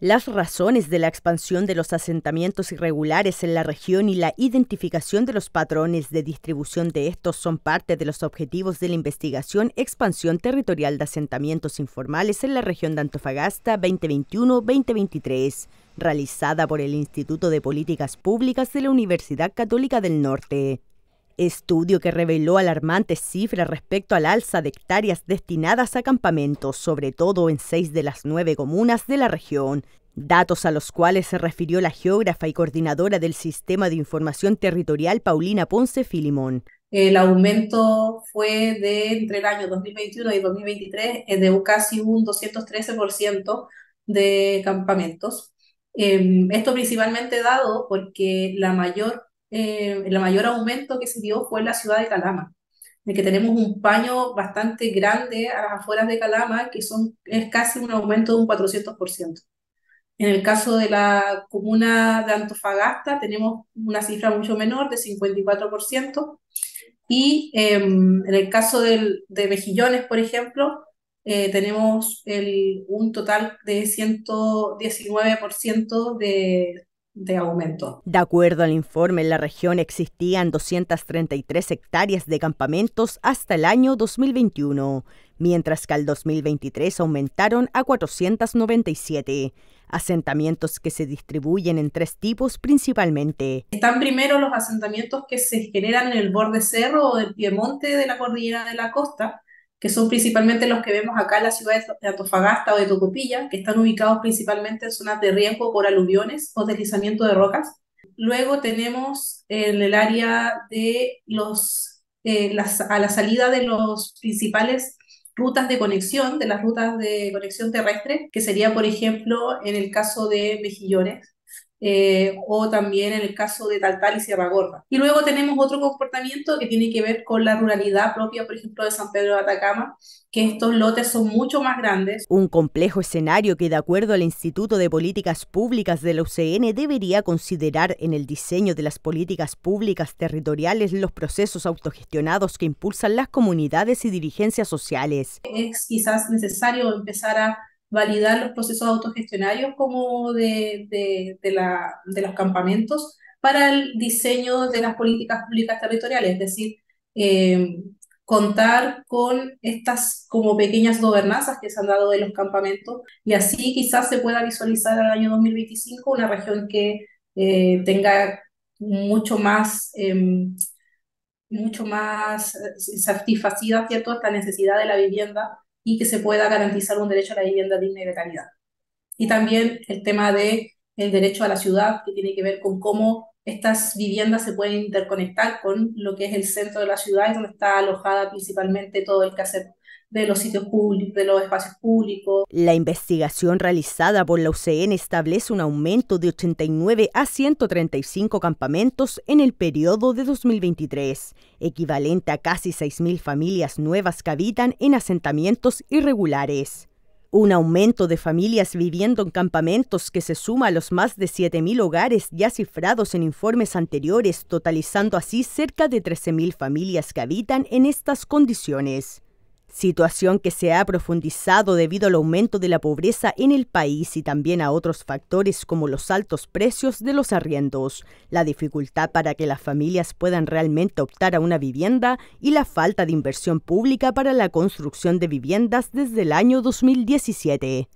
Las razones de la expansión de los asentamientos irregulares en la región y la identificación de los patrones de distribución de estos son parte de los objetivos de la investigación Expansión Territorial de Asentamientos Informales en la región de Antofagasta 2021-2023, realizada por el Instituto de Políticas Públicas de la Universidad Católica del Norte. Estudio que reveló alarmantes cifras respecto al alza de hectáreas destinadas a campamentos, sobre todo en seis de las nueve comunas de la región, datos a los cuales se refirió la geógrafa y coordinadora del Sistema de Información Territorial Paulina Ponce Filimón. El aumento fue de entre el año 2021 y 2023 eh, de casi un 213% de campamentos. Em, esto principalmente dado porque la mayor eh, el mayor aumento que se dio fue en la ciudad de Calama, de que tenemos un paño bastante grande a las afueras de Calama, que son, es casi un aumento de un 400%. En el caso de la comuna de Antofagasta tenemos una cifra mucho menor de 54%. Y em, en el caso del, de Mejillones, por ejemplo, eh, tenemos el, un total de 119% de, de aumento. De acuerdo al informe, en la región existían 233 hectáreas de campamentos hasta el año 2021, mientras que al 2023 aumentaron a 497 asentamientos que se distribuyen en tres tipos principalmente. Están primero los asentamientos que se generan en el borde cerro o del piemonte de la cordillera de la costa, que son principalmente los que vemos acá en la ciudad de Antofagasta o de Tocopilla, que están ubicados principalmente en zonas de riesgo por aluviones o deslizamiento de rocas. Luego tenemos en el área de los, eh, las, a la salida de los principales rutas de conexión, de las rutas de conexión terrestre, que sería, por ejemplo, en el caso de Mejillones, eh, o también en el caso de Taltal y Sierra Gorda. Y luego tenemos otro comportamiento que tiene que ver con la ruralidad propia, por ejemplo, de San Pedro de Atacama, que estos lotes son mucho más grandes. Un complejo escenario que, de acuerdo al Instituto de Políticas Públicas de la UCN, debería considerar en el diseño de las políticas públicas territoriales los procesos autogestionados que impulsan las comunidades y dirigencias sociales. Es quizás necesario empezar a validar los procesos autogestionarios como de, de, la, de los campamentos para el diseño de las políticas públicas territoriales, es decir, eh, contar con estas como pequeñas gobernanzas que se han dado de los campamentos y así quizás se pueda visualizar al año 2025 una región que eh, tenga mucho más, em, mucho más eh, satisfacida ¿cierto? esta necesidad de la vivienda y que se pueda garantizar un derecho a la vivienda digna y de calidad. Y también el tema de el derecho a la ciudad, que tiene que ver con cómo estas viviendas se pueden interconectar con lo que es el centro de la ciudad, donde está alojada principalmente todo el quehacer de los sitios públicos, de los espacios públicos. La investigación realizada por la UCN establece un aumento de 89 a 135 campamentos en el periodo de 2023, equivalente a casi 6.000 familias nuevas que habitan en asentamientos irregulares. Un aumento de familias viviendo en campamentos que se suma a los más de 7.000 hogares ya cifrados en informes anteriores, totalizando así cerca de 13.000 familias que habitan en estas condiciones situación que se ha profundizado debido al aumento de la pobreza en el país y también a otros factores como los altos precios de los arriendos, la dificultad para que las familias puedan realmente optar a una vivienda y la falta de inversión pública para la construcción de viviendas desde el año 2017.